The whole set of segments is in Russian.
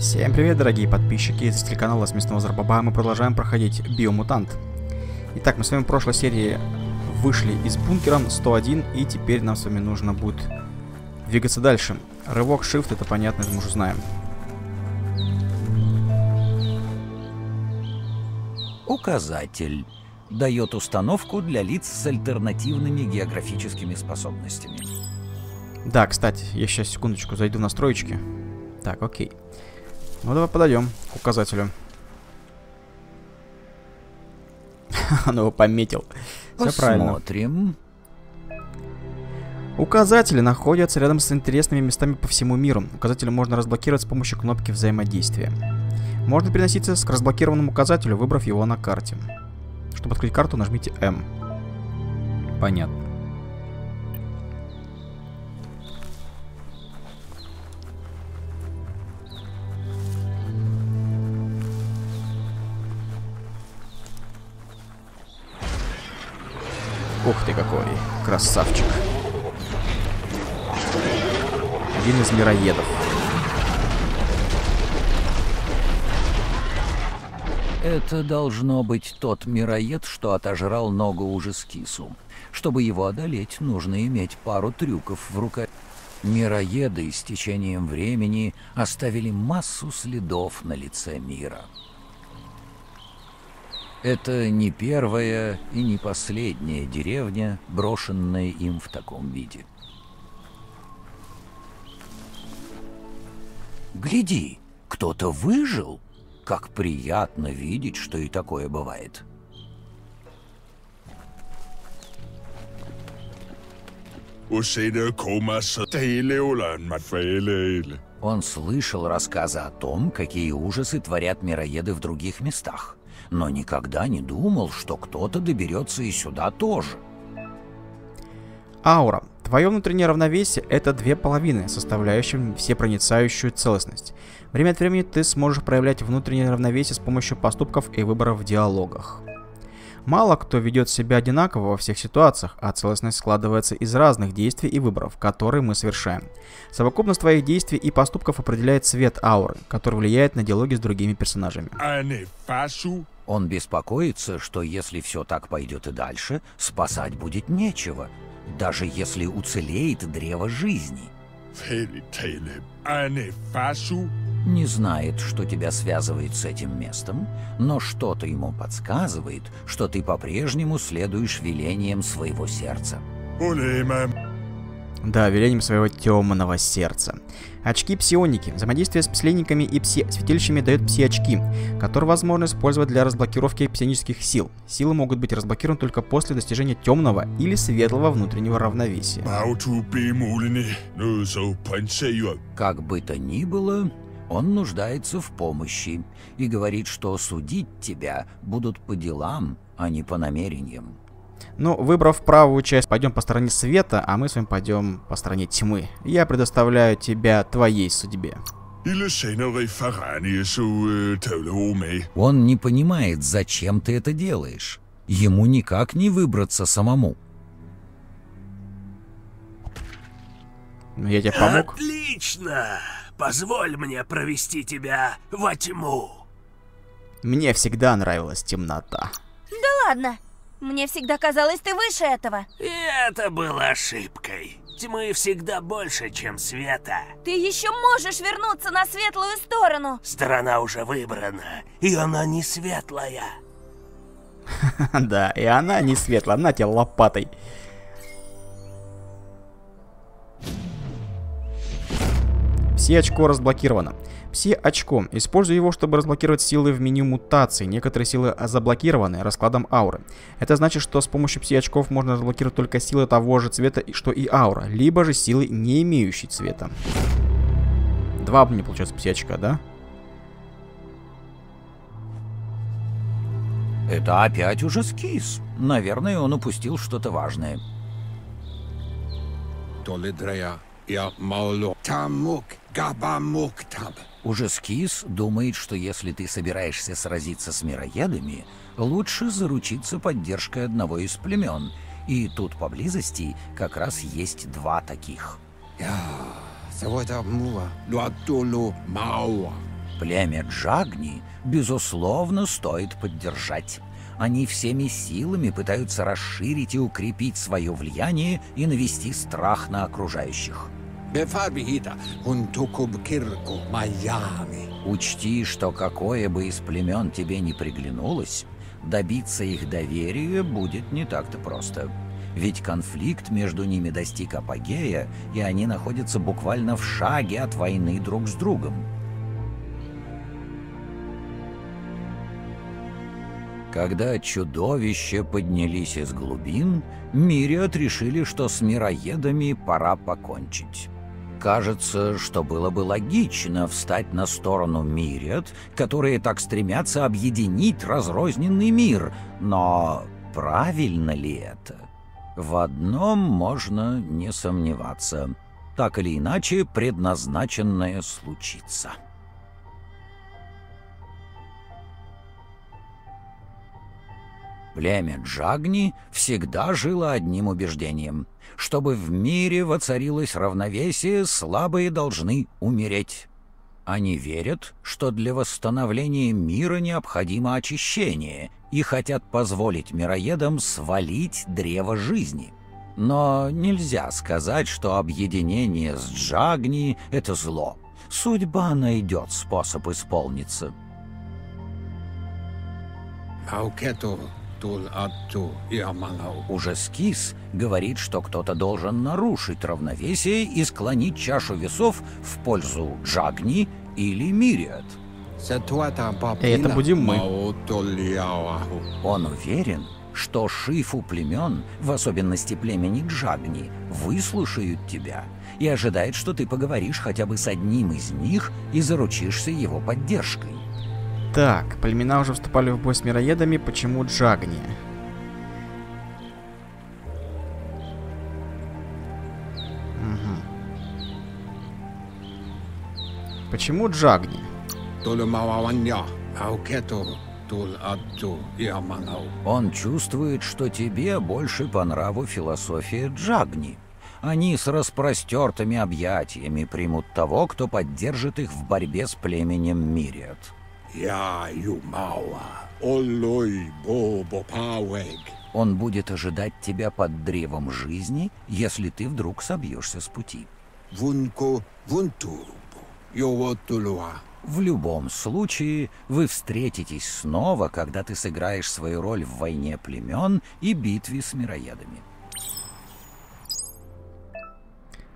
Всем привет, дорогие подписчики из телеканала Смесного Зарбаба. Мы продолжаем проходить Биомутант. Итак, мы с вами в прошлой серии вышли из бункера 101, и теперь нам с вами нужно будет двигаться дальше. Рывок Shift, это понятно, это мы уже знаем. Указатель дает установку для лиц с альтернативными географическими способностями. Да, кстати, я сейчас секундочку зайду в настроечки. Так, окей. Ну, давай подойдем к указателю. Он его пометил. Посмотрим. Указатели находятся рядом с интересными местами по всему миру. Указатели можно разблокировать с помощью кнопки взаимодействия. Можно переноситься к разблокированному указателю, выбрав его на карте. Чтобы открыть карту, нажмите М. Понятно. Ух ты какой, красавчик. Один из мироедов. Это должно быть тот мироед, что отожрал ногу уже скису. Чтобы его одолеть, нужно иметь пару трюков в руках. Мироеды с течением времени оставили массу следов на лице мира. Это не первая и не последняя деревня, брошенная им в таком виде. Гляди, кто-то выжил. Как приятно видеть, что и такое бывает. Он слышал рассказы о том, какие ужасы творят мироеды в других местах, но никогда не думал, что кто-то доберется и сюда тоже. Аура. Твое внутреннее равновесие — это две половины, составляющие всепроницающую целостность. Время от времени ты сможешь проявлять внутреннее равновесие с помощью поступков и выборов в диалогах. Мало кто ведет себя одинаково во всех ситуациях, а целостность складывается из разных действий и выборов, которые мы совершаем. Совокупность твоих действий и поступков определяет цвет ауры, который влияет на диалоги с другими персонажами. Он беспокоится, что если все так пойдет и дальше, спасать будет нечего, даже если уцелеет древо жизни. Фасу. Не знает, что тебя связывает с этим местом, но что-то ему подсказывает, что ты по-прежнему следуешь велениям своего сердца. Да, велением своего темного сердца. Очки псионики. Взаимодействие с псленниками и пси-святилищами дает пси-очки, которые возможно использовать для разблокировки псионических сил. Силы могут быть разблокированы только после достижения темного или светлого внутреннего равновесия. Как бы то ни было, он нуждается в помощи и говорит, что судить тебя будут по делам, а не по намерениям. Ну, выбрав правую часть, пойдем по стороне света, а мы с вами пойдем по стороне тьмы. Я предоставляю тебя твоей судьбе. Med. Он не понимает, зачем ты это делаешь. Ему никак не выбраться самому. Ну, Я тебе помог. Отлично! Позволь мне провести тебя во тьму. Мне всегда нравилась темнота. Да ладно. Мне всегда казалось, ты выше этого. И это было ошибкой. Тьмы всегда больше, чем света. Ты еще можешь вернуться на светлую сторону. Сторона уже выбрана, и она не светлая. Да, и она не светлая, на тебе лопатой. Пси-очко разблокировано. Пси-очко. Используй его, чтобы разблокировать силы в меню мутации. Некоторые силы заблокированы раскладом ауры. Это значит, что с помощью пси-очков можно разблокировать только силы того же цвета, что и аура, либо же силы, не имеющие цвета. Два мне получается пси-очка, да? Это опять уже скис. Наверное, он упустил что-то важное. Толедрея. Ja, мало. Тамук. Габамук таб. Уже скис думает, что если ты собираешься сразиться с мироедами, лучше заручиться поддержкой одного из племен. И тут поблизости как раз есть два таких. Племя Джагни, безусловно, стоит поддержать. Они всеми силами пытаются расширить и укрепить свое влияние и навести страх на окружающих. Учти, что какое бы из племен тебе не приглянулось, добиться их доверия будет не так-то просто. Ведь конфликт между ними достиг апогея, и они находятся буквально в шаге от войны друг с другом. Когда чудовища поднялись из глубин, Мириот решили, что с мироедами пора покончить. Кажется, что было бы логично встать на сторону Мириот, которые так стремятся объединить разрозненный мир, но правильно ли это? В одном можно не сомневаться. Так или иначе, предназначенное случится. Племя Джагни всегда жило одним убеждением. Чтобы в мире воцарилось равновесие, слабые должны умереть. Они верят, что для восстановления мира необходимо очищение и хотят позволить мироедам свалить древо жизни. Но нельзя сказать, что объединение с Джагни — это зло. Судьба найдет способ исполниться. Аукету уже скис говорит, что кто-то должен нарушить равновесие и склонить чашу весов в пользу Джагни или Мириад. И это будем мы. Он уверен, что шифу племен, в особенности племени Джагни, выслушают тебя и ожидает, что ты поговоришь хотя бы с одним из них и заручишься его поддержкой. Так, племена уже вступали в бой с мироедами, почему Джагни? Угу. Почему Джагни? Он чувствует, что тебе больше по нраву философия Джагни. Они с распростертыми объятиями примут того, кто поддержит их в борьбе с племенем Мириат. Я Юмауа, Олой Бобо Пауэг. Он будет ожидать тебя под древом жизни, если ты вдруг собьешься с пути. Вунко Вунтурубу, Йовотулуа. В любом случае, вы встретитесь снова, когда ты сыграешь свою роль в войне племен и битве с мироедами.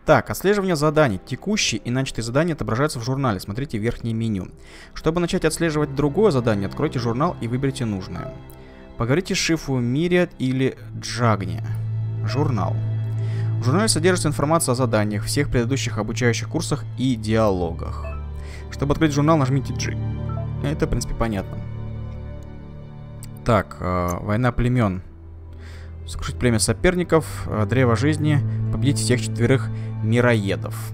Так, отслеживание заданий. Текущие и начатые задания отображаются в журнале. Смотрите верхнее меню. Чтобы начать отслеживать другое задание, откройте журнал и выберите нужное. Поговорите с Шифу Мириад или Джагни. Журнал. В журнале содержится информация о заданиях, всех предыдущих обучающих курсах и диалогах. Чтобы открыть журнал, нажмите G. Это, в принципе, понятно. Так, э, война племен. Сокрушить племя соперников, э, древо жизни, победить всех четверых мироедов.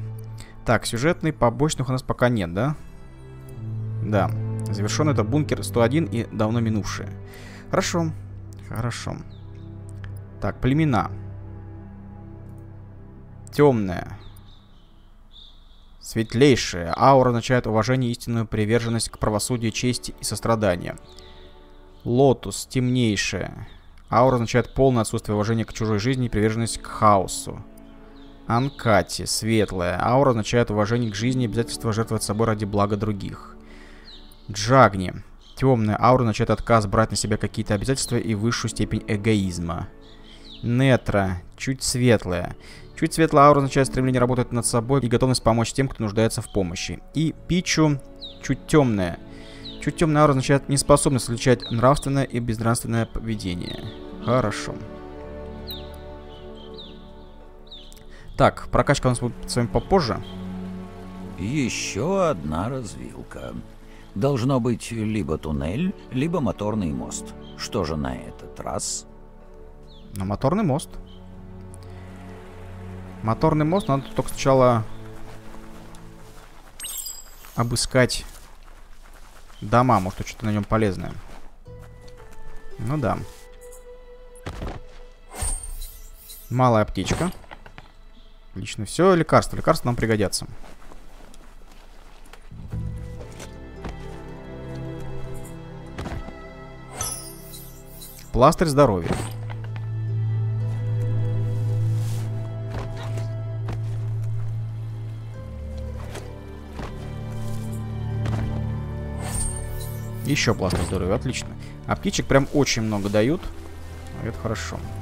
Так, сюжетный побочных у нас пока нет, да? Да. Завершен это бункер 101 и давно минувшие. Хорошо. Хорошо. Так, племена. Темная. Светлейшая. Аура означает уважение истинную приверженность к правосудию, чести и состраданию. Лотус. Темнейшая. Аура означает полное отсутствие уважения к чужой жизни и приверженность к хаосу. Анкати, светлая. Аура означает уважение к жизни и обязательство жертвовать собой ради блага других. Джагни. Темная аура означает отказ брать на себя какие-то обязательства и высшую степень эгоизма. Нетра. Чуть светлая. Чуть светлая аура означает стремление работать над собой и готовность помочь тем, кто нуждается в помощи. И Пичу. Чуть темная. Чуть темная аура означает неспособность отличать нравственное и безнравственное поведение. Хорошо. Так, прокачка у нас будет с вами попозже. Еще одна развилка. Должно быть либо туннель, либо моторный мост. Что же на этот раз? На моторный мост. Моторный мост надо только сначала обыскать дома. Может, что-то на нем полезное. Ну да. Малая птичка. Отлично. Все, лекарства. Лекарства нам пригодятся. Пластырь здоровья. Еще пластырь здоровья, отлично. А птичек прям очень много дают. Это хорошо. Хорошо.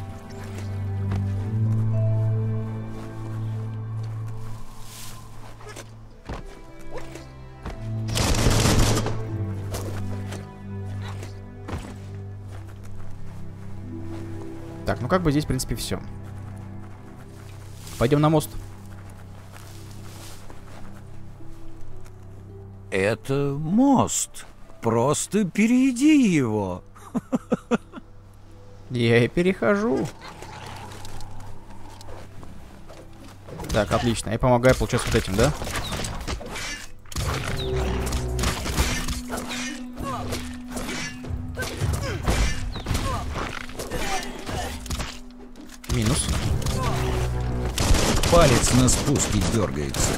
Так, ну как бы здесь, в принципе, все. Пойдем на мост. Это мост. Просто перейди его. Я и перехожу. Так, отлично. Я помогаю, получается, вот этим, да? Минус. Палец на спуске дергается.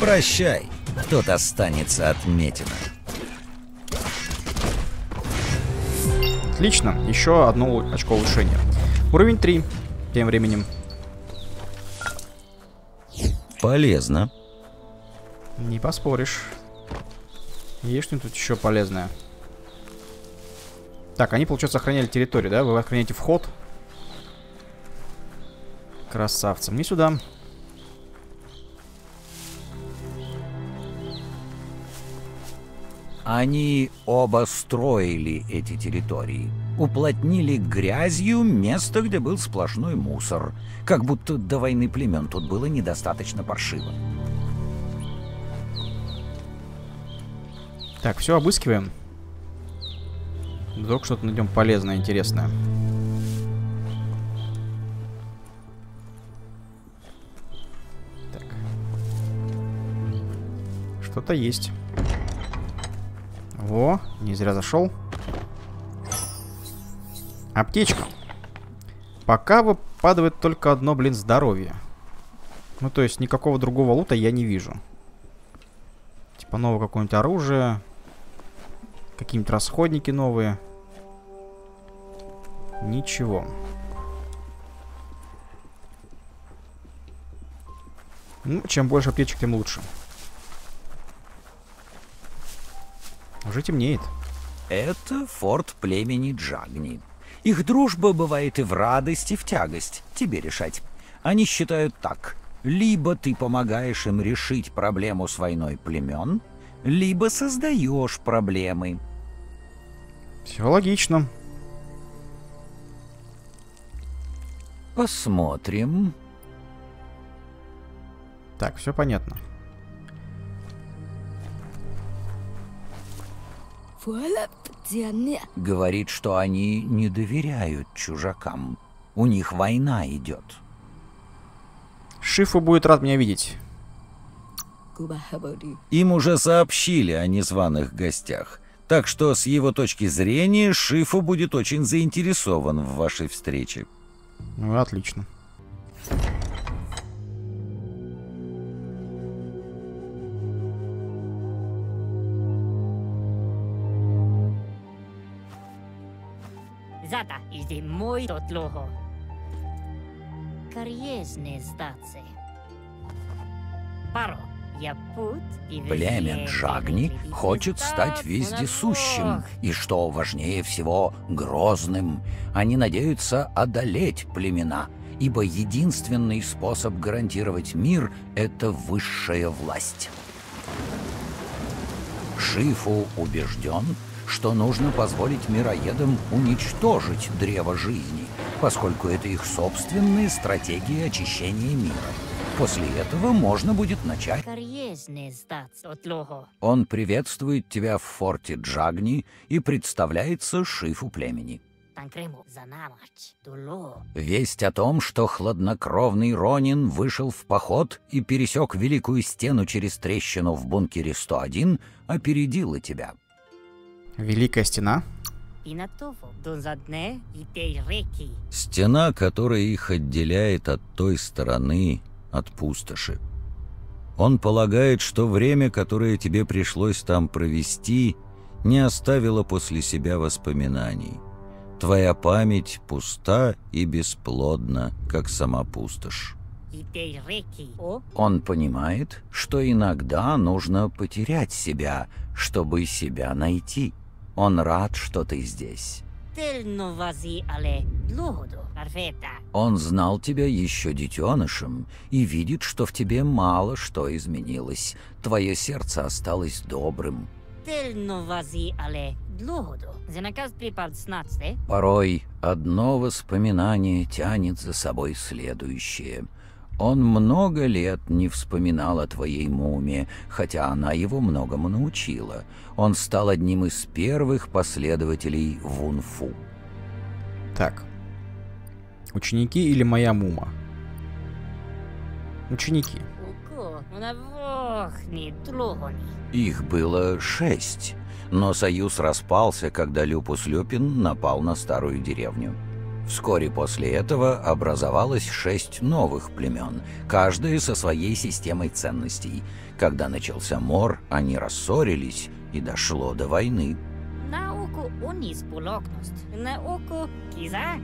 Прощай, тот останется отметина. Отлично. Еще одно очко улучшения. Уровень 3. Тем временем. Полезно. Не поспоришь. Есть что-нибудь еще полезное? Так, они, получается, охраняли территорию, да? Вы охраняете вход. Красавцы. Мне сюда. Они оба строили эти территории. Уплотнили грязью место, где был сплошной мусор. Как будто до войны племен тут было недостаточно паршиво. Так, все обыскиваем. Вдруг что-то найдем полезное, интересное. Так. Что-то есть. Во, не зря зашел. Аптечка. Пока выпадает только одно, блин, здоровье. Ну, то есть никакого другого лута я не вижу. Типа новое какое-нибудь оружие. Какие-нибудь расходники новые. Ничего. Ну, чем больше аптечек, тем лучше. Уже темнеет. Это форт племени Джагни. Их дружба бывает и в радость, и в тягость. Тебе решать. Они считают так. Либо ты помогаешь им решить проблему с войной племен, либо создаешь проблемы. Все логично. Посмотрим. Так, все понятно. Говорит, что они не доверяют чужакам. У них война идет. Шифу будет рад меня видеть. Им уже сообщили о незваных гостях. Так что с его точки зрения Шифу будет очень заинтересован в вашей встрече. Ну, отлично. Zata isti muidot luhu. Карьезные стации. Паро. Я пут и Племя Джагни хочет стать вездесущим и, что важнее всего, грозным. Они надеются одолеть племена, ибо единственный способ гарантировать мир — это высшая власть. Шифу убежден, что нужно позволить мироедам уничтожить древо жизни, поскольку это их собственные стратегии очищения мира. После этого можно будет начать. Он приветствует тебя в форте Джагни и представляется шифу племени. Весть о том, что хладнокровный Ронин вышел в поход и пересек Великую Стену через трещину в бункере 101, опередила тебя. Великая стена. Стена, которая их отделяет от той стороны, от пустоши. Он полагает, что время, которое тебе пришлось там провести, не оставило после себя воспоминаний. Твоя память пуста и бесплодна, как сама пустошь. Он понимает, что иногда нужно потерять себя, чтобы себя найти. Он рад, что ты здесь. Он знал тебя еще детенышем и видит, что в тебе мало что изменилось. Твое сердце осталось добрым. Порой одно воспоминание тянет за собой следующее. Он много лет не вспоминал о твоей муме, хотя она его многому научила. Он стал одним из первых последователей вунфу. Так. Ученики или моя мума? Ученики. Их было шесть, но союз распался, когда Люпус Люпин напал на старую деревню. Вскоре после этого образовалось шесть новых племен, каждое со своей системой ценностей. Когда начался мор, они рассорились, и дошло до войны.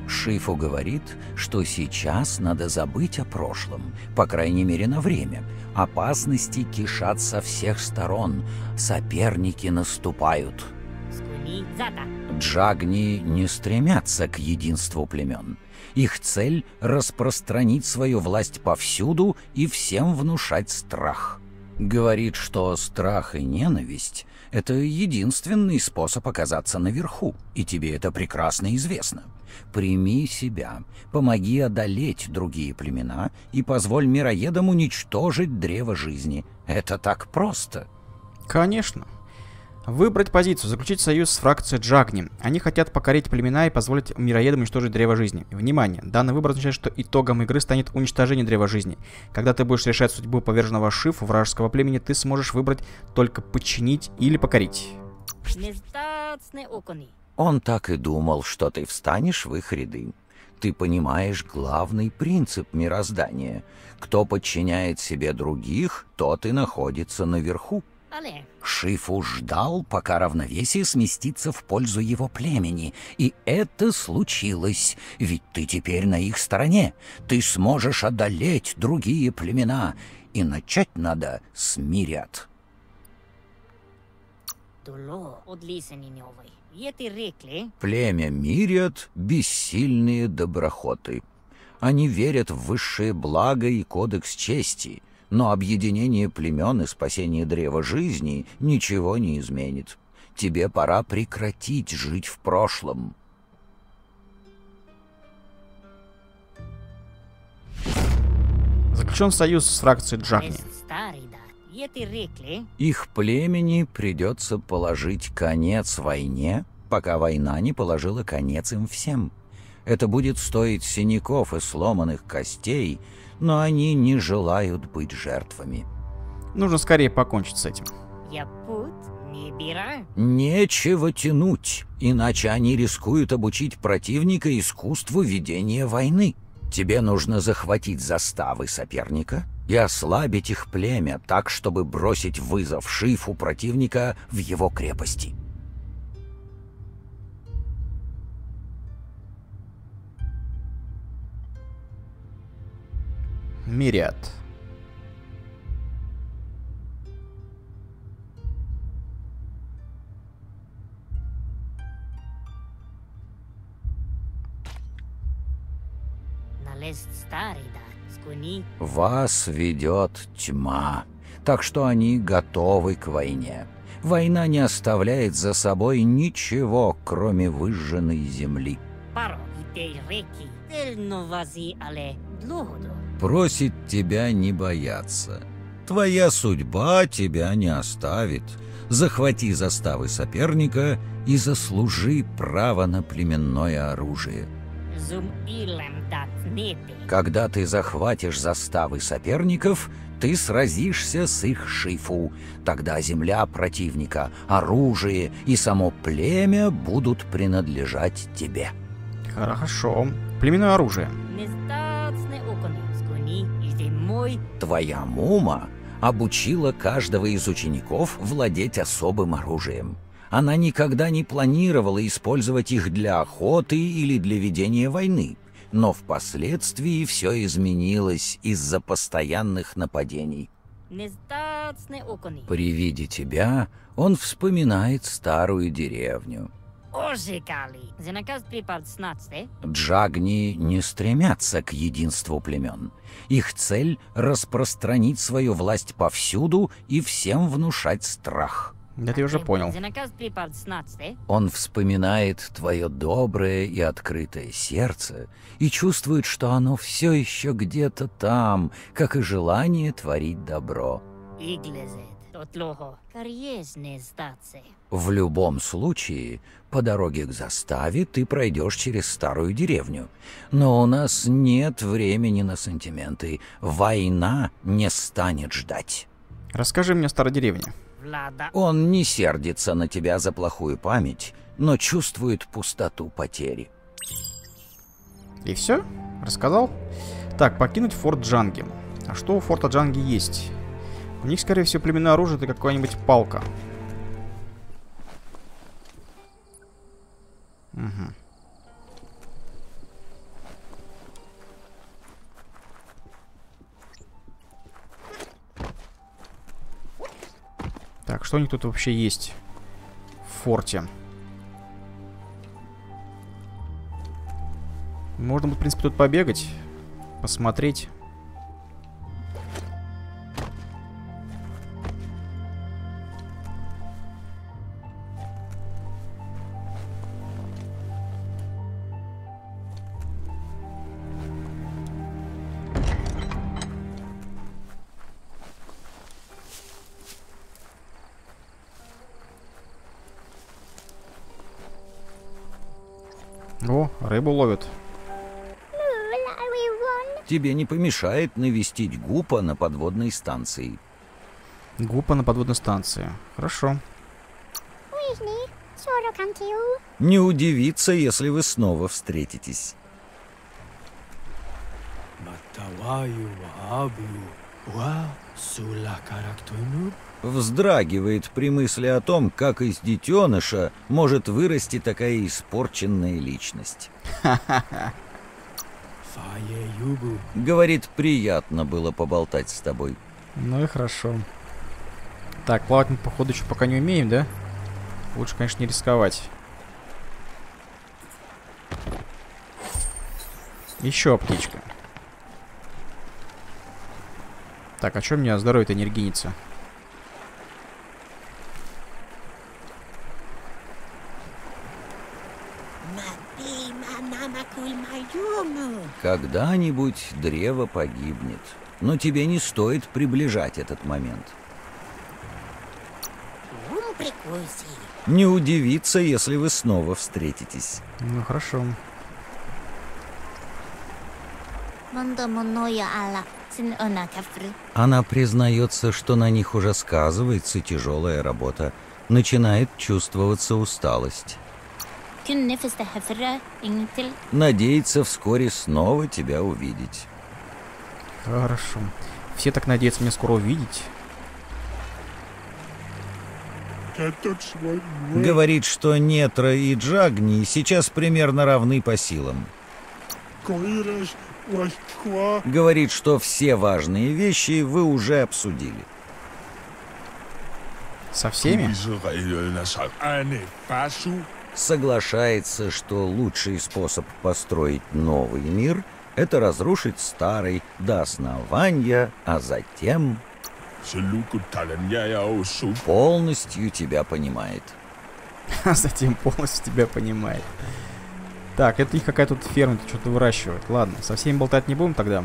Шифу говорит, что сейчас надо забыть о прошлом, по крайней мере на время. Опасности кишат со всех сторон, соперники наступают. Джагни не стремятся к единству племен. Их цель — распространить свою власть повсюду и всем внушать страх. Говорит, что страх и ненависть — это единственный способ оказаться наверху, и тебе это прекрасно известно. Прими себя, помоги одолеть другие племена и позволь мироедам уничтожить древо жизни. Это так просто. Конечно. Выбрать позицию, заключить союз с фракцией Джагни. Они хотят покорить племена и позволить мироедам уничтожить древо жизни. Внимание! Данный выбор означает, что итогом игры станет уничтожение древа жизни. Когда ты будешь решать судьбу поверженного Шифу вражеского племени, ты сможешь выбрать только подчинить или покорить. Он так и думал, что ты встанешь в их ряды. Ты понимаешь главный принцип мироздания. Кто подчиняет себе других, тот и находится наверху. Шифу ждал, пока равновесие сместится в пользу его племени. И это случилось, ведь ты теперь на их стороне. Ты сможешь одолеть другие племена. И начать надо с мирят. Племя Мириат — бессильные доброхоты. Они верят в высшее благо и кодекс чести, но объединение племен и спасение древа жизни ничего не изменит. Тебе пора прекратить жить в прошлом. Заключен союз с фракцией Джагни. Их племени придется положить конец войне, пока война не положила конец им всем. Это будет стоить синяков и сломанных костей, но они не желают быть жертвами. Нужно скорее покончить с этим. Я пут не бира. Нечего тянуть, иначе они рискуют обучить противника искусству ведения войны. Тебе нужно захватить заставы соперника и ослабить их племя так, чтобы бросить вызов шифу противника в его крепости. Мириад. Вас ведет тьма, так что они готовы к войне. Война не оставляет за собой ничего, кроме выжженной земли. Паро. Итей реки. Тел новази але длугоду. Просит тебя не бояться. Твоя судьба тебя не оставит. Захвати заставы соперника и заслужи право на племенное оружие. Когда ты захватишь заставы соперников, ты сразишься с их шифу. Тогда земля противника, оружие и само племя будут принадлежать тебе. Хорошо. Племенное оружие. Ижди мой. Твоя мума обучила каждого из учеников владеть особым оружием. Она никогда не планировала использовать их для охоты или для ведения войны, но впоследствии все изменилось из-за постоянных нападений. При виде тебя он вспоминает старую деревню. Ожикали. За наказ припад снацте. Джагни не стремятся к единству племен. Их цель — распространить свою власть повсюду и всем внушать страх. Это я уже понял. Он вспоминает твое доброе и открытое сердце и чувствует, что оно все еще где-то там, как и желание творить добро. Иглезет. Отлохо. Карьез не стаце. В любом случае, по дороге к заставе ты пройдешь через старую деревню. Но у нас нет времени на сантименты. Война не станет ждать. Расскажи мне о старой деревне. Он не сердится на тебя за плохую память, но чувствует пустоту потери. И все? Рассказал? Так, покинуть форт Джанги. А что у форта Джанги есть? У них, скорее всего, племенное оружие это какая-нибудь палка. Угу. Так, что у них тут вообще есть в форте? Можно, в принципе, тут побегать, посмотреть. Рыбу ловят. Тебе не помешает навестить Гупа на подводной станции. Гупа на подводной станции. Хорошо. Не удивиться, если вы снова встретитесь. Матаваю абью уа сула карактуну. Вздрагивает при мысли о том, как из детеныша может вырасти такая испорченная личность. Говорит, приятно было поболтать с тобой. Ну и хорошо. Так, плавать мы, походу, еще пока не умеем, да? Лучше, конечно, не рисковать. Еще птичка. Так, а что у меня здоровье-то энергийница? Когда-нибудь древо погибнет. Но тебе не стоит приближать этот момент. Не удивиться, если вы снова встретитесь. Ну, хорошо. Она признается, что на них уже сказывается тяжелая работа. Начинает чувствоваться усталость. Надеется вскоре снова тебя увидеть. Хорошо. Все так надеются меня скоро увидеть. Говорит, что Нетра и Джагни сейчас примерно равны по силам. Говорит, что все важные вещи вы уже обсудили. Со всеми? Соглашается, что лучший способ построить новый мир — это разрушить старый до основания, а затем полностью тебя понимает. А затем полностью тебя понимает. Так, это их какая тут ферма что-то выращивает. Ладно, со всеми болтать не будем тогда.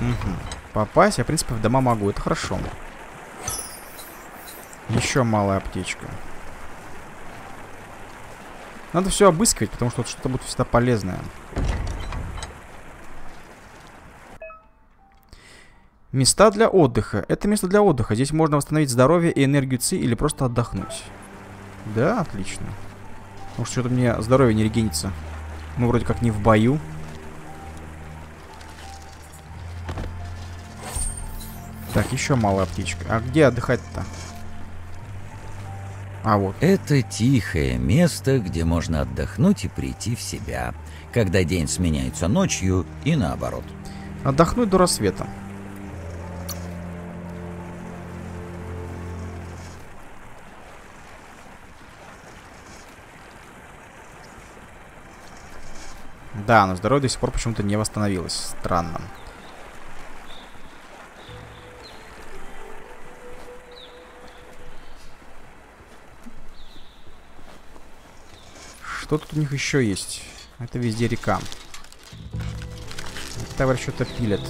Угу. Попасть я, в принципе, в дома могу. Это хорошо. Еще малая аптечка. Надо все обыскивать, потому что что-то будет всегда полезное. Места для отдыха. Это место для отдыха. Здесь можно восстановить здоровье и энергию ЦИ или просто отдохнуть. Да, отлично. Потому что что-то мне здоровье не регенится. Мы вроде как не в бою. Так, еще малая птичка. А где отдыхать-то? А вот. Это тихое место, где можно отдохнуть и прийти в себя, когда день сменяется ночью и наоборот. Отдохнуть до рассвета. Да, но здоровье до сих пор почему-то не восстановилось. Странно. Что тут у них еще есть? Это везде река. Товарищ что-то пилят.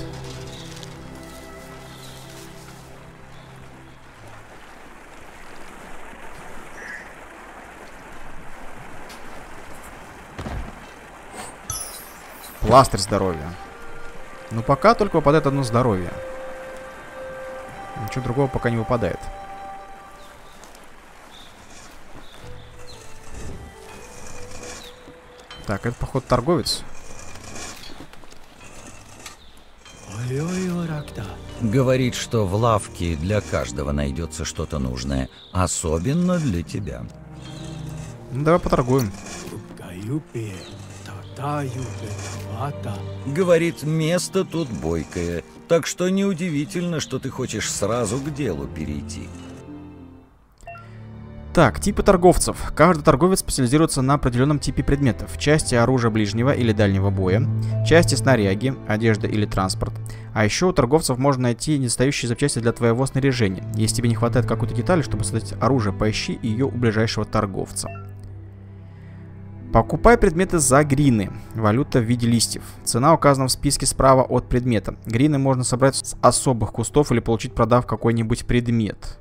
Пластырь здоровья. Ну пока только выпадает одно здоровье. Ничего другого пока не выпадает. Так, это, походу, торговец. Говорит, что в лавке для каждого найдется что-то нужное, особенно для тебя. Ну, давай поторгуем. Говорит, место тут бойкое, так что неудивительно, что ты хочешь сразу к делу перейти. Так, типы торговцев. Каждый торговец специализируется на определенном типе предметов. Части оружия ближнего или дальнего боя, части снаряги, одежда или транспорт. А еще у торговцев можно найти недостающие запчасти для твоего снаряжения. Если тебе не хватает какой-то детали, чтобы создать оружие, поищи ее у ближайшего торговца. Покупай предметы за грины. Валюта в виде листьев. Цена указана в списке справа от предмета. Грины можно собрать с особых кустов или получить, продав какой-нибудь предмет.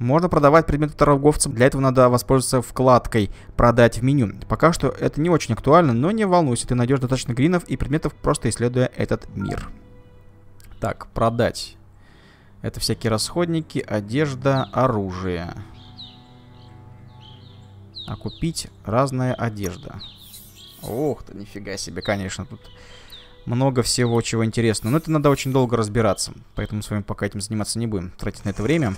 Можно продавать предметы торговцам, для этого надо воспользоваться вкладкой «Продать в меню». Пока что это не очень актуально, но не волнуйся, ты найдешь достаточно гринов и предметов, просто исследуя этот мир. Так, продать. Это всякие расходники, одежда, оружие. А купить разная одежда. Ох ты, нифига себе, конечно, тут много всего, чего интересного. Но это надо очень долго разбираться, поэтому с вами пока этим заниматься не будем, тратить на это время.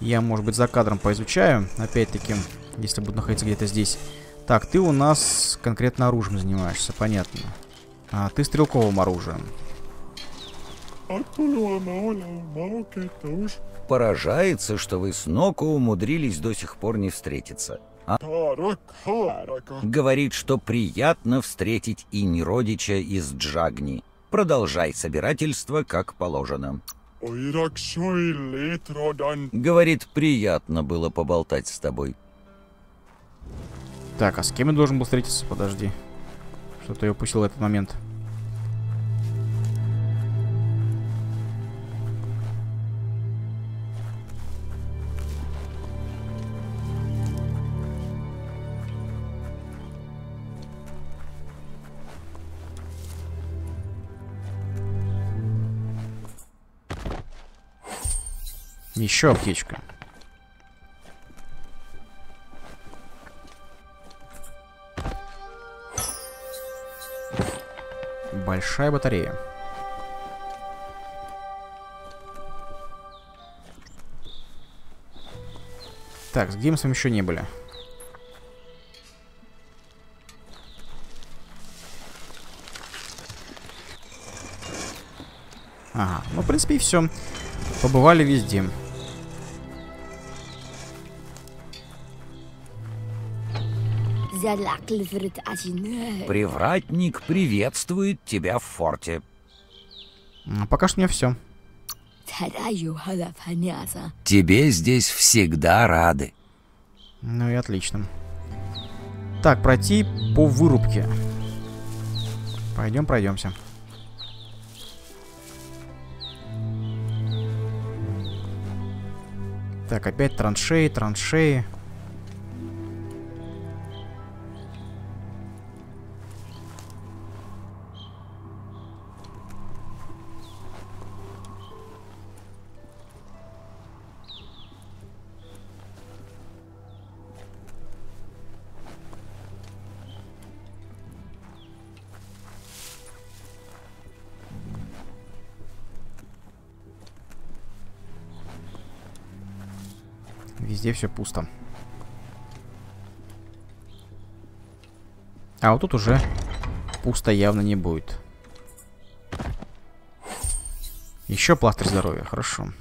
Я, может быть, за кадром поизучаю, опять-таки, если буду находиться где-то здесь. Так, ты у нас конкретно оружием занимаешься, понятно. А ты стрелковым оружием. Поражается, что вы с Ноко умудрились до сих пор не встретиться. А? Говорит, что приятно встретить и родича из Джагни. Продолжай собирательство, как положено. Говорит, приятно было поболтать с тобой. Так, а с кем я должен был встретиться? Подожди. Что-то я упустил этот момент. Еще аптечка. Большая батарея. Так, с вами еще не были? Ага, ну, в принципе, и все. Побывали везде. Привратник приветствует тебя в форте. Пока что у меня все. Тебе здесь всегда рады. Ну и отлично. Так, пройти по вырубке. Пойдем, пройдемся. Так, опять траншеи, траншеи. Везде все пусто. А вот тут уже пусто явно не будет. Еще пластырь здоровья, хорошо.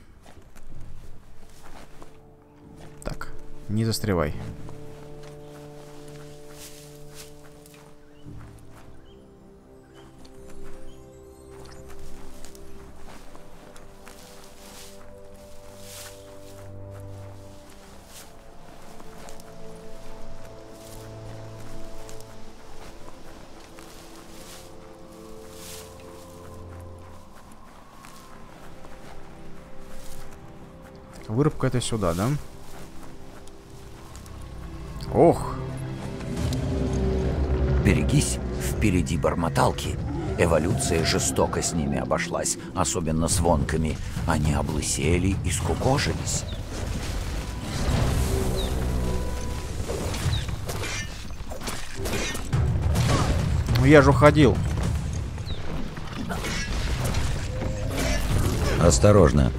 Так, не застревай. Вырубка это сюда, да? Ох, Берегись, впереди бормоталки. Эволюция жестоко с ними обошлась, особенно с вонками. Они облысели и скукожились. ну я же уходил. Осторожно.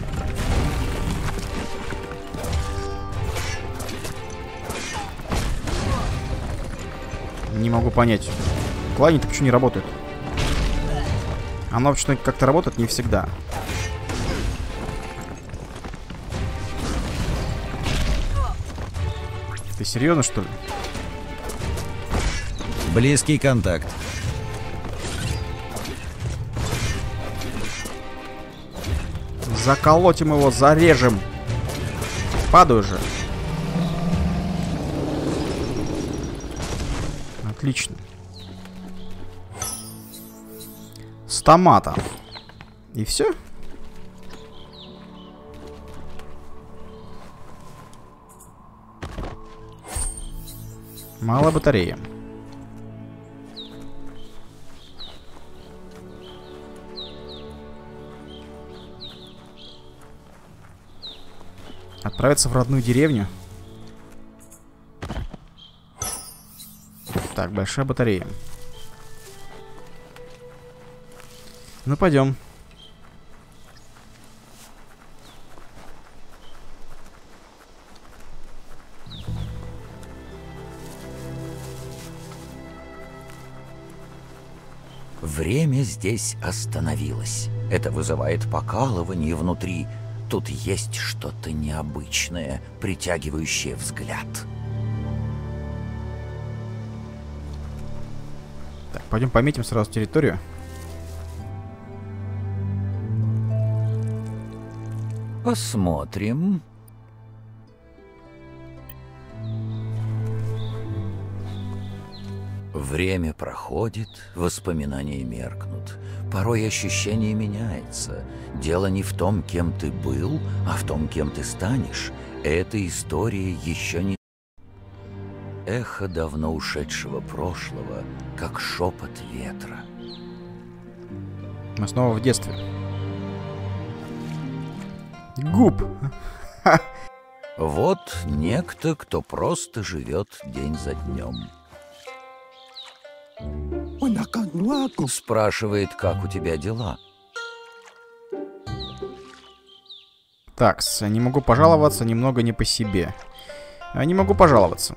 Не могу понять. Клани-то почему не работает? Оно вообще как-то работает не всегда. Ты серьезно, что ли? Близкий контакт. Заколотим его, зарежем. Падаю же. Стомата. И все? Мало батареи. Отправиться в родную деревню. Так, большая батарея. Ну, пойдем. Время здесь остановилось. Это вызывает покалывание внутри. Тут есть что-то необычное, притягивающее взгляд. Так, пойдем пометим сразу территорию. Посмотрим. Время проходит, воспоминания меркнут. Порой ощущение меняется. Дело не в том, кем ты был, а в том, кем ты станешь. Эта история еще не... Эхо давно ушедшего прошлого, как шепот ветра. Мы снова в детстве. Губ. Вот некто, кто просто живет день за днем. Спрашивает, как у тебя дела. Так, не могу пожаловаться, немного не по себе. А не могу пожаловаться.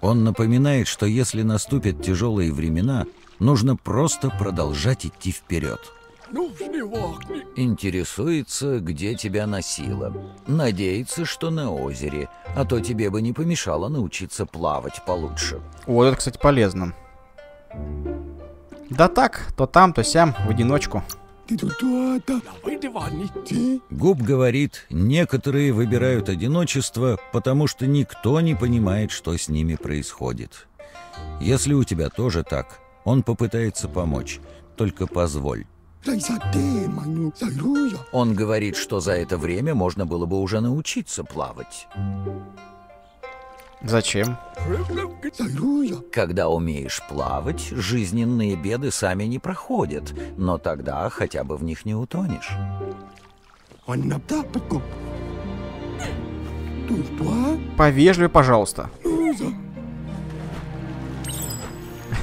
Он напоминает, что если наступят тяжелые времена, нужно просто продолжать идти вперед. Интересуется, где тебя носило. Надеется, что на озере, а то тебе бы не помешало научиться плавать получше. Вот это, кстати, полезно. Да так, то там, то сям, в одиночку. Губ говорит, некоторые выбирают одиночество, потому что никто не понимает, что с ними происходит. Если у тебя тоже так, он попытается помочь, только позволь. Он говорит, что за это время можно было бы уже научиться плавать. Зачем? Когда умеешь плавать, жизненные беды сами не проходят, но тогда хотя бы в них не утонешь. Повежливее, пожалуйста.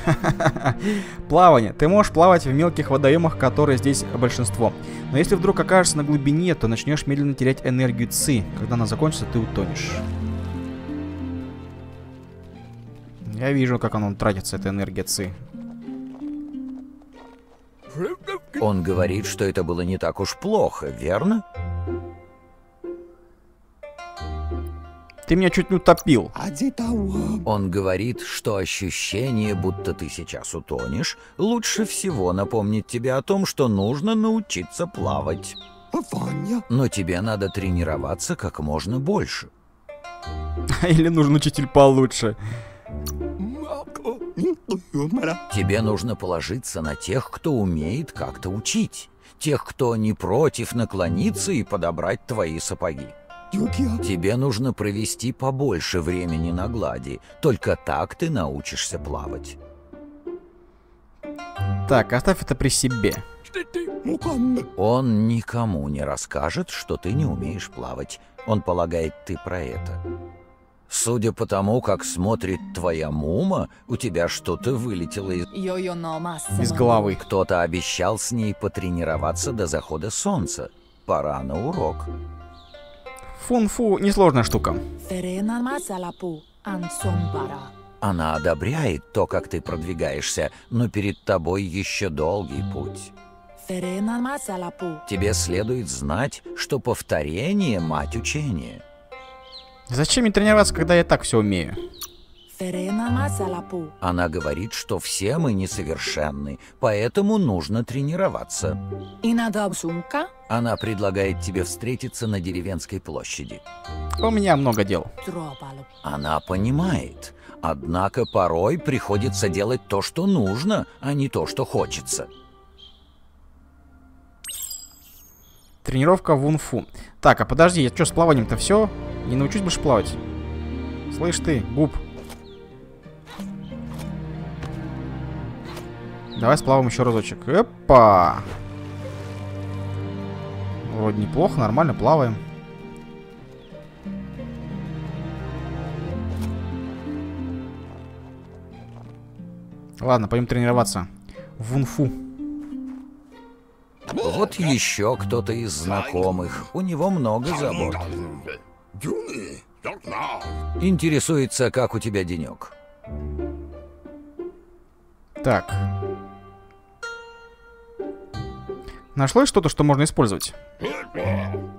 Плавание. Ты можешь плавать в мелких водоемах, которые здесь большинство. Но если вдруг окажешься на глубине, то начнешь медленно терять энергию ЦИ. Когда она закончится, ты утонешь. Я вижу, как оно тратится, эта энергия ЦИ. Он говорит, что это было не так уж плохо, верно? Ты меня чуть не утопил. Он говорит, что ощущение, будто ты сейчас утонешь, лучше всего напомнит тебе о том, что нужно научиться плавать. Но тебе надо тренироваться как можно больше. Или нужен учитель получше. Тебе нужно положиться на тех, кто умеет как-то учить. Тех, кто не против наклониться и подобрать твои сапоги. Тебе нужно провести побольше времени на глади. Только так ты научишься плавать. Так, оставь это при себе. Он никому не расскажет, что ты не умеешь плавать. Он полагает, ты про это. Судя по тому, как смотрит твоя мума, у тебя что-то вылетело из... Из головы. Кто-то обещал с ней потренироваться до захода солнца. Пора на урок. Фунфу несложная штука. Она одобряет то, как ты продвигаешься, но перед тобой еще долгий путь. Тебе следует знать, что повторение — мать учения. Зачем мне тренироваться, когда я так все умею? Она говорит, что все мы несовершенны, поэтому нужно тренироваться. Она предлагает тебе встретиться на деревенской площади. У меня много дел. Она понимает, однако порой приходится делать то, что нужно, а не то, что хочется. Тренировка вунфу. Так, а подожди, я что, с плаванием-то все? Не научусь больше плавать? Слышь ты, губ. Давай сплаваем еще разочек. Эпа! Вроде неплохо, нормально плаваем. Ладно, пойдем тренироваться. Вунфу. Вот еще кто-то из знакомых. У него много забот. Интересуется, как у тебя денек. Так. Нашлось что-то, что можно использовать?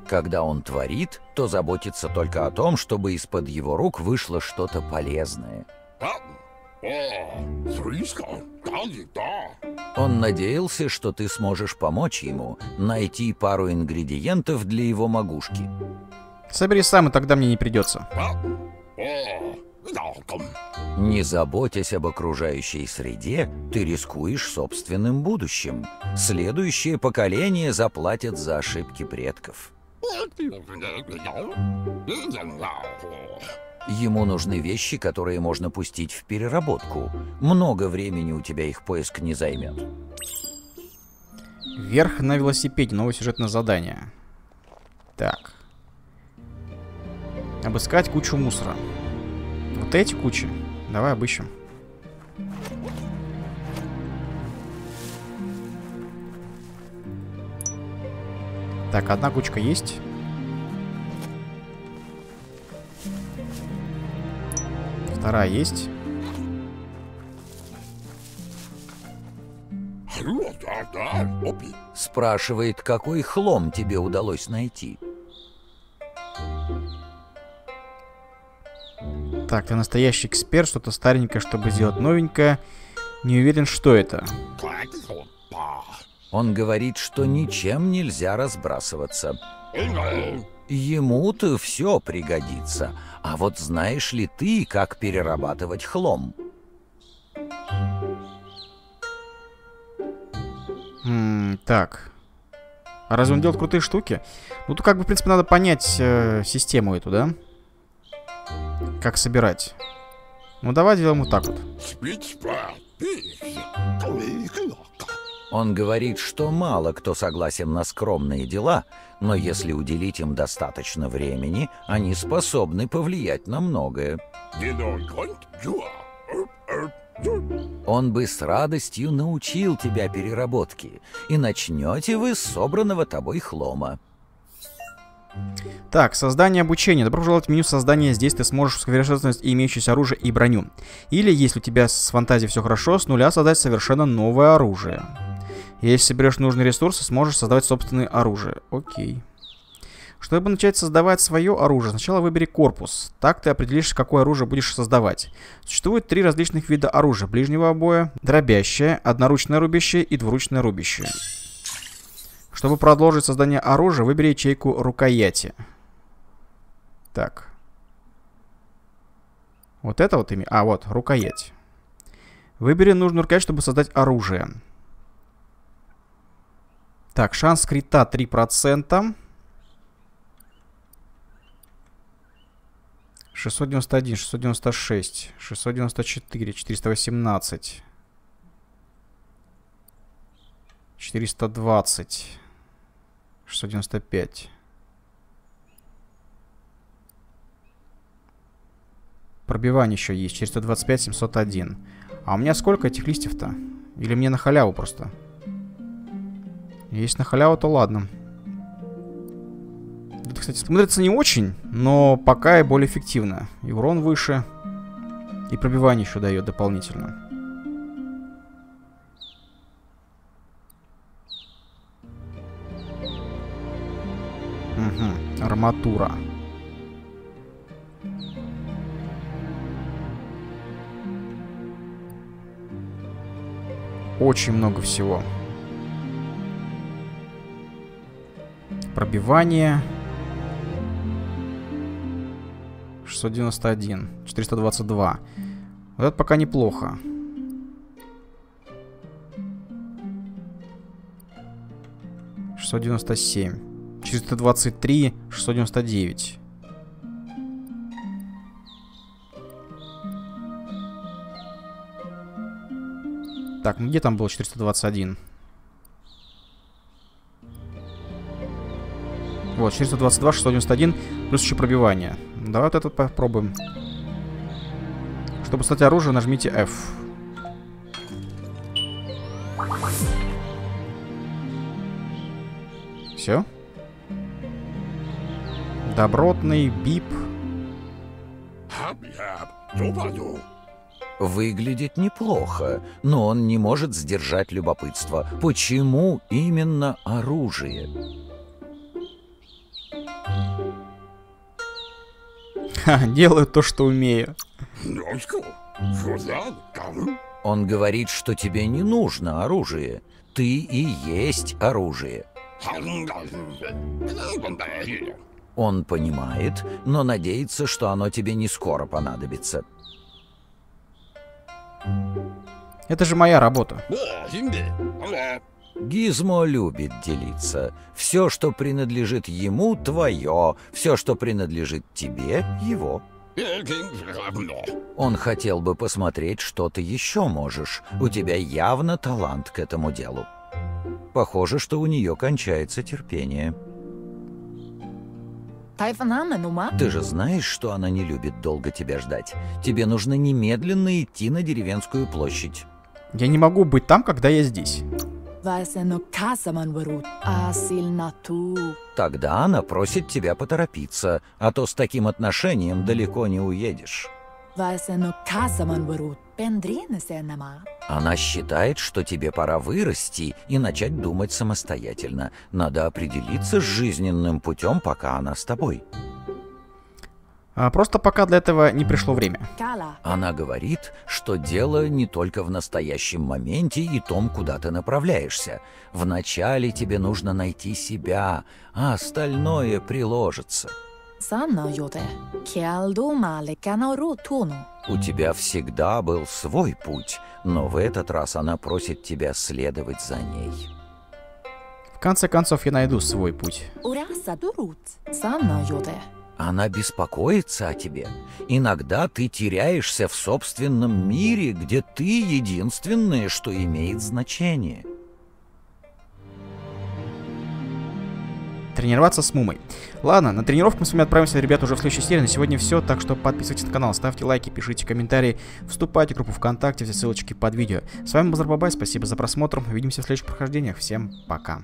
Когда он творит, то заботится только о том, чтобы из-под его рук вышло что-то полезное. Он надеялся, что ты сможешь помочь ему найти пару ингредиентов для его могушки. Собери сам, и тогда мне не придется. Не заботясь об окружающей среде, ты рискуешь собственным будущим. Следующее поколение заплатит за ошибки предков. Ему нужны вещи, которые можно пустить в переработку. Много времени у тебя их поиск не займет. Вверх на велосипеде. Новое сюжетное задание. Так. Обыскать кучу мусора. Вот эти кучи. Давай обыщем. Так, одна кучка есть. Вторая есть. Спрашивает, какой хлом тебе удалось найти. Так, ты настоящий эксперт, что-то старенькое, чтобы сделать новенькое. Не уверен, что это. Он говорит, что ничем нельзя разбрасываться. Ему-то все пригодится. А вот знаешь ли ты, как перерабатывать хлом? М так. А разве он делает крутые штуки? Ну, то как бы, в принципе, надо понять э, систему эту, да? Как собирать. Ну, давай делаем вот так вот. Он говорит, что мало кто согласен на скромные дела, но если уделить им достаточно времени, они способны повлиять на многое. Он бы с радостью научил тебя переработке, и начнете вы с собранного тобой хлома. Так, создание обучения. Добро пожаловать в меню создания. Здесь ты сможешь усовершенствовать имеющееся оружие и броню. Или, если у тебя с фантазией все хорошо, с нуля создать совершенно новое оружие. Если соберешь нужные ресурсы, сможешь создавать собственное оружие. Окей. Чтобы начать создавать свое оружие, сначала выбери корпус. Так ты определишь, какое оружие будешь создавать. Существует три различных вида оружия. Ближнего боя, дробящее, одноручное рубящее и двуручное рубящее. Чтобы продолжить создание оружия, выбери ячейку рукояти. Так. Вот это вот ими. А, вот, рукоять. Выбери нужную рукоять, чтобы создать оружие. Так, шанс крита 3%. 691, 696, 694, 418, 420, 695. Пробивание еще есть. 425, 701. А у меня сколько этих листьев-то? Или мне на халяву просто? Если на халяву, то ладно. Это, кстати, смотрится не очень, но пока и более эффективно. И урон выше, и пробивание еще дает дополнительно. Угу, арматура. Очень много всего. Пробивание. 691. 422. Вот это пока неплохо. Шестьсот девяносто семь. Четыреста двадцать три, шестьсот девяносто девять. Так, ну где там было 421? Вот, 422, 691, плюс еще пробивание. Давай вот этот попробуем. Чтобы стать оружием, нажмите F. Все. Добротный бип. Выглядит неплохо, но он не может сдержать любопытство. Почему именно оружие? Ха, делаю то, что умею. Он говорит, что тебе не нужно оружие. Ты и есть оружие. Он понимает, но надеется, что оно тебе не скоро понадобится. Это же моя работа. Гизмо любит делиться. Все, что принадлежит ему, твое. Все, что принадлежит тебе, его. Он хотел бы посмотреть, что ты еще можешь. У тебя явно талант к этому делу. Похоже, что у нее кончается терпение. Ты же знаешь, что она не любит долго тебя ждать. Тебе нужно немедленно идти на деревенскую площадь. Я не могу быть там, когда я здесь. Тогда она просит тебя поторопиться, а то с таким отношением далеко не уедешь. Она считает, что тебе пора вырасти и начать думать самостоятельно. Надо определиться с жизненным путем, пока она с тобой. А просто пока для этого не пришло время. Она говорит, что дело не только в настоящем моменте и том, куда ты направляешься. Вначале тебе нужно найти себя, а остальное приложится. У тебя всегда был свой путь, но в этот раз она просит тебя следовать за ней. В конце концов, я найду свой путь. Она беспокоится о тебе. Иногда ты теряешься в собственном мире, где ты единственное, что имеет значение. Тренироваться с Мумой. Ладно, на тренировку мы с вами отправимся, ребята, уже в следующей серии. На сегодня все, так что подписывайтесь на канал, ставьте лайки, пишите комментарии, вступайте в группу ВКонтакте, все ссылочки под видео. С вами был Бабай, спасибо за просмотр, увидимся в следующих прохождениях, всем пока.